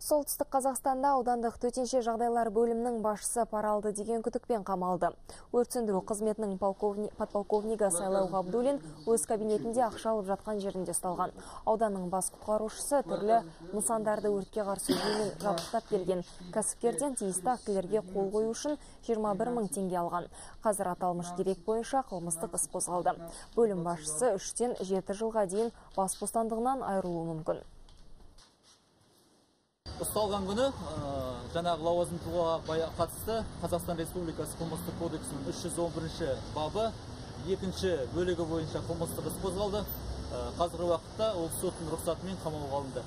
Солтүстік Қазақстанда аудандық төтенше жағдайлар бөлімінің басшысы пара алды деген күдікпен қамалды. Өрт сөндіру қызметінің полковни- подполковнигі Сайлау Ғабдулин өз кабинетінде ақша алып жатқан жерінде ұсталған. Ауданның бас құтқарушысы түрлі нысандарды өртке қарсы жүйемен жабдықтап келген кәсіпкерден тиісті актілерге қол қою үшін 21 мың теңге алған. Қазір аталмыш дерек бойынша қылмыстық іс қозғалды. Бөлім басшысы 3-тен 7 жылға дейін бас бостандығынан айырылуы мүмкін. Ұсталған күні жаңағы лауазым тұлғаға қатысты қазақстан республикасы қылмыстық кодексінің 311 бабы екінші бөлігі бойынша қылмыстық іс қозғалды. Қазіргі уақытта ол соттың рұқсатымен қамауға алынды.